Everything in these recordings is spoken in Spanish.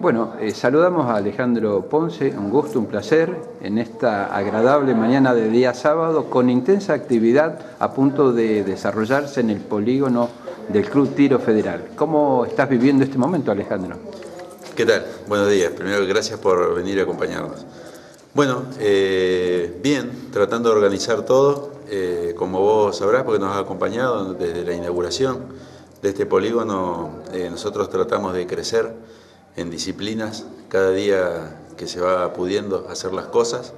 Bueno, eh, saludamos a Alejandro Ponce, un gusto, un placer, en esta agradable mañana de día sábado, con intensa actividad a punto de desarrollarse en el polígono del Club Tiro Federal. ¿Cómo estás viviendo este momento, Alejandro? ¿Qué tal? Buenos días. Primero, gracias por venir a acompañarnos. Bueno, eh, bien, tratando de organizar todo, eh, como vos sabrás, porque nos has acompañado desde la inauguración de este polígono, nosotros tratamos de crecer en disciplinas, cada día que se va pudiendo hacer las cosas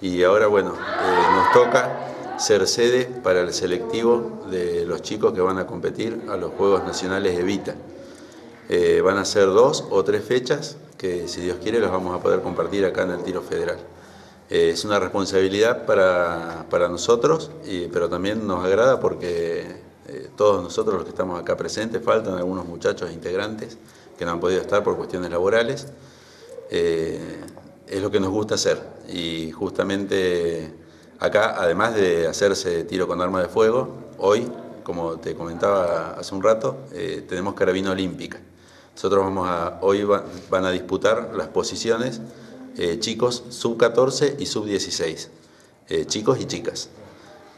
y ahora bueno, eh, nos toca ser sede para el selectivo de los chicos que van a competir a los Juegos Nacionales Evita. Eh, van a ser dos o tres fechas que si Dios quiere los vamos a poder compartir acá en el tiro federal. Eh, es una responsabilidad para, para nosotros, y, pero también nos agrada porque todos nosotros los que estamos acá presentes, faltan algunos muchachos integrantes que no han podido estar por cuestiones laborales. Eh, es lo que nos gusta hacer y justamente acá, además de hacerse tiro con arma de fuego, hoy, como te comentaba hace un rato, eh, tenemos carabina olímpica. Nosotros vamos a, hoy van a disputar las posiciones eh, chicos sub-14 y sub-16, chicos y chicas.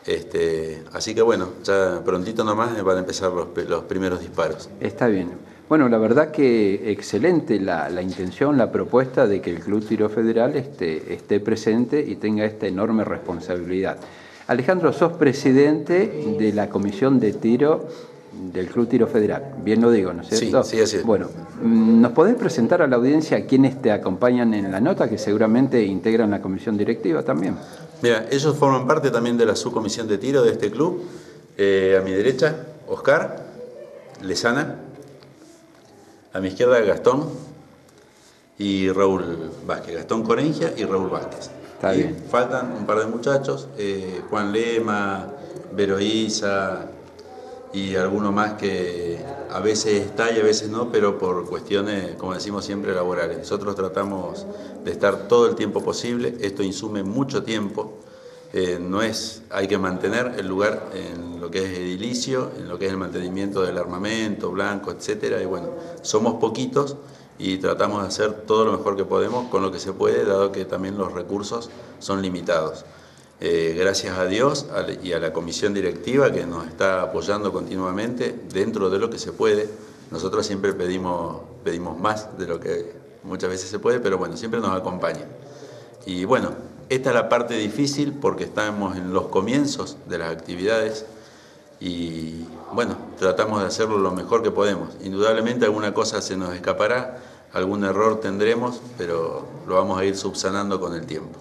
Este, así que bueno, ya prontito nomás van a empezar los, los primeros disparos. Está bien. Bueno, la verdad que excelente la, intención, la propuesta de que el Club Tiro Federal esté, esté presente y tenga esta enorme responsabilidad. Alejandro, sos presidente de la Comisión de Tiro del Club Tiro Federal, bien lo digo, ¿no es cierto? Sí, sí, así es. Bueno, mm, ¿nos podés presentar a la audiencia a quienes te acompañan en la nota, que seguramente integran la comisión directiva también? Mira, ellos forman parte también de la subcomisión de tiro de este club. Eh, a mi derecha, Oscar Lesana, a mi izquierda Gastón y Raúl Vázquez, Gastón Corengia y Raúl Vázquez. Está bien. Faltan un par de muchachos, eh, Juan Lema, Veroísa y alguno más que a veces está y a veces no, pero por cuestiones, como decimos siempre, laborales. Nosotros tratamos de estar todo el tiempo posible, esto insume mucho tiempo, eh, no es, hay que mantener el lugar en lo que es edilicio, en lo que es el mantenimiento del armamento, blanco, etcétera, y bueno, somos poquitos y tratamos de hacer todo lo mejor que podemos con lo que se puede, dado que también los recursos son limitados. Eh, gracias a Dios y a la comisión directiva que nos está apoyando continuamente dentro de lo que se puede. Nosotros siempre pedimos, pedimos más de lo que muchas veces se puede, pero bueno, siempre nos acompañan. Y bueno, esta es la parte difícil porque estamos en los comienzos de las actividades y bueno, tratamos de hacerlo lo mejor que podemos. Indudablemente alguna cosa se nos escapará, algún error tendremos, pero lo vamos a ir subsanando con el tiempo.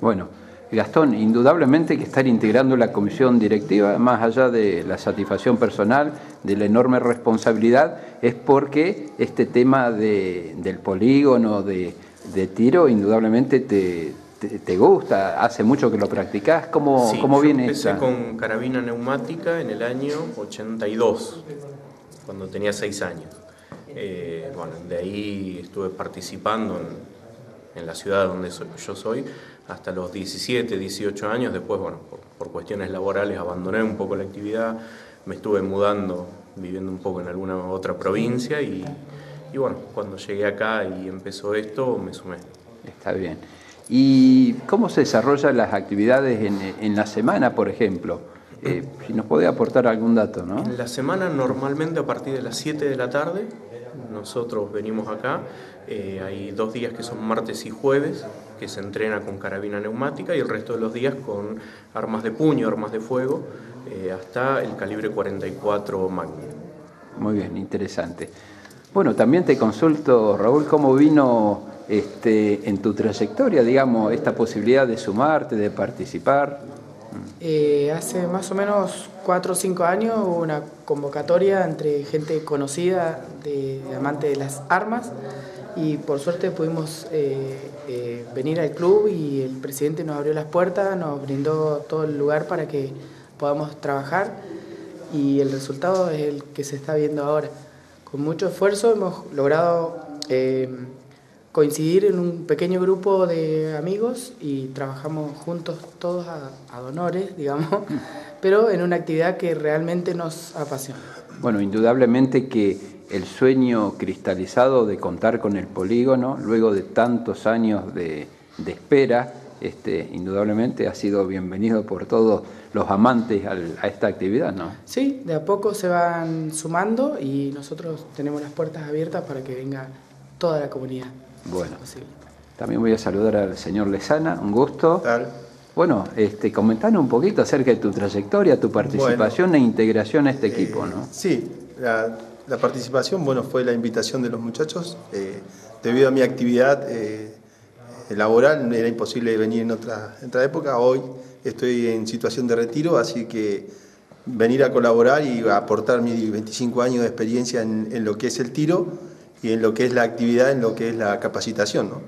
Bueno, Gastón, indudablemente que estar integrando la comisión directiva, más allá de la satisfacción personal, de la enorme responsabilidad, es porque este tema del polígono, de, tiro, indudablemente te, te, gusta? ¿Hace mucho que lo practicás? ¿Cómo, sí, cómo viene empecé con carabina neumática en el año 82, cuando tenía 6 años. Eh, bueno, de ahí estuve participando en, la ciudad donde yo soy hasta los 17, 18 años. Después, bueno, por, cuestiones laborales abandoné un poco la actividad, me estuve mudando, viviendo un poco en alguna otra provincia y, y bueno, cuando llegué acá y empezó esto, me sumé. Está bien. ¿Y cómo se desarrollan las actividades en, la semana, por ejemplo? Eh, si nos podés aportar algún dato, ¿no? En la semana normalmente a partir de las 7 de la tarde nosotros venimos acá, eh, hay dos días que son martes y jueves, que se entrena con carabina neumática y el resto de los días con armas de puño, armas de fuego, eh, hasta el calibre 44 Magnum. Muy bien, interesante. Bueno, también te consulto, Raúl, cómo vino este, en tu trayectoria, digamos, esta posibilidad de sumarte, de participar? Eh, hace más o menos cuatro o cinco años hubo una convocatoria entre gente conocida, de, amante de las armas, y por suerte pudimos eh, eh, venir al club y el presidente nos abrió las puertas, nos brindó todo el lugar para que podamos trabajar y el resultado es el que se está viendo ahora. Con mucho esfuerzo hemos logrado coincidir en un pequeño grupo de amigos y trabajamos juntos todos a, donores, digamos, pero en una actividad que realmente nos apasiona. Bueno, indudablemente que el sueño cristalizado de contar con el polígono, luego de tantos años de, espera, este, indudablemente ha sido bienvenido por todos los amantes a esta actividad, ¿no? Sí, de a poco se van sumando y nosotros tenemos las puertas abiertas para que venga toda la comunidad. Bueno, también voy a saludar al señor Lesana, un gusto. Tal. Bueno, este, comentanos un poquito acerca de tu trayectoria, tu participación e integración a este equipo, ¿no? Eh, sí, la, participación, bueno, fue la invitación de los muchachos. Eh, debido a mi actividad eh, laboral, era imposible venir en otra, en otra época. Hoy estoy en situación de retiro, así que venir a colaborar y aportar mis 25 años de experiencia en, en, lo que es el tiro y en lo que es la actividad, en lo que es la capacitación. ¿no?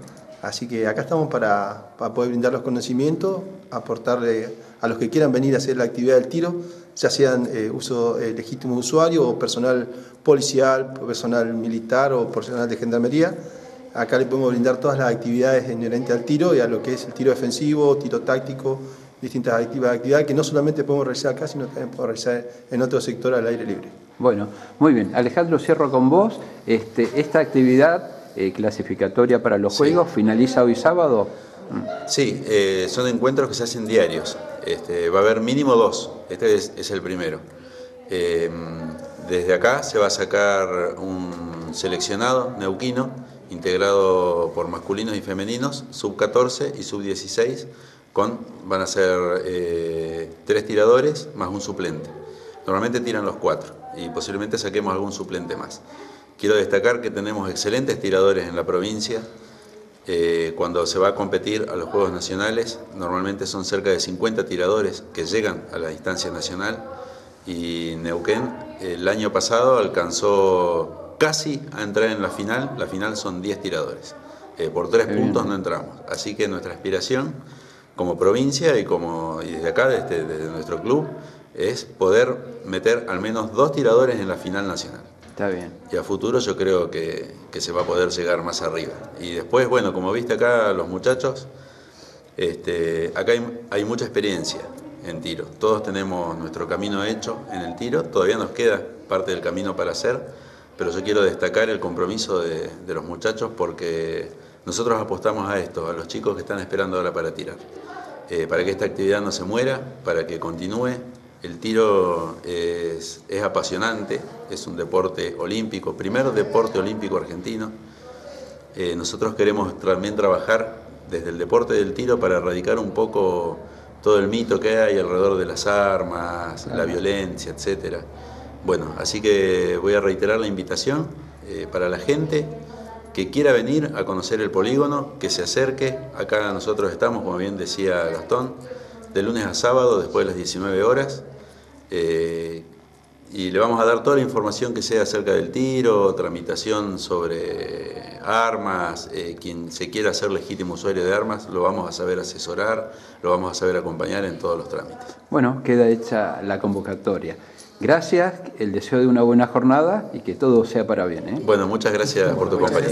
Así que acá estamos para, poder brindar los conocimientos, aportarle a los que quieran venir a hacer la actividad del tiro, ya sean eh, uso eh, legítimo usuario o personal policial, personal militar o personal de gendarmería. Acá le podemos brindar todas las actividades inherentes al tiro y a lo que es el tiro defensivo, tiro táctico, distintas actividades que no solamente podemos realizar acá, sino también podemos realizar en otro sector al aire libre. Bueno, muy bien. Alejandro, cierro con vos. Este, esta actividad eh, clasificatoria para los Juegos, finaliza hoy sábado. Sí, eh, son encuentros que se hacen diarios. Este, va a haber mínimo dos, este es, el primero. Eh, desde acá se va a sacar un seleccionado neuquino, integrado por masculinos y femeninos, sub 14 y sub 16, con, van a ser tres tiradores más un suplente. Normalmente tiran los cuatro y posiblemente saquemos algún suplente más. Quiero destacar que tenemos excelentes tiradores en la provincia. Eh, cuando se va a competir a los Juegos Nacionales, normalmente son cerca de 50 tiradores que llegan a la distancia nacional y Neuquén el año pasado alcanzó casi a entrar en la final. La final son 10 tiradores. Eh, por tres puntos no entramos. Así que nuestra aspiración como provincia y, como, y desde acá, desde, desde nuestro club, es poder meter al menos dos tiradores en la final nacional. Y a futuro yo creo que, se va a poder llegar más arriba. Y después, bueno, como viste acá los muchachos, este, acá hay, mucha experiencia en tiro. Todos tenemos nuestro camino hecho en el tiro, todavía nos queda parte del camino para hacer, pero yo quiero destacar el compromiso de, los muchachos porque nosotros apostamos a esto, a los chicos que están esperando ahora para tirar, eh, para que esta actividad no se muera, para que continúe el tiro es, apasionante, es un deporte olímpico, primer deporte olímpico argentino. Eh, nosotros queremos también trabajar desde el deporte del tiro para erradicar un poco todo el mito que hay alrededor de las armas, la violencia, etc. Bueno, así que voy a reiterar la invitación eh, para la gente que quiera venir a conocer el polígono, que se acerque. Acá nosotros estamos, como bien decía Gastón, de lunes a sábado después de las 19 horas. Eh, y le vamos a dar toda la información que sea acerca del tiro, tramitación sobre armas, eh, quien se quiera hacer legítimo usuario de armas, lo vamos a saber asesorar, lo vamos a saber acompañar en todos los trámites. Bueno, queda hecha la convocatoria. Gracias, el deseo de una buena jornada y que todo sea para bien. ¿eh? Bueno, muchas gracias por tu compañía.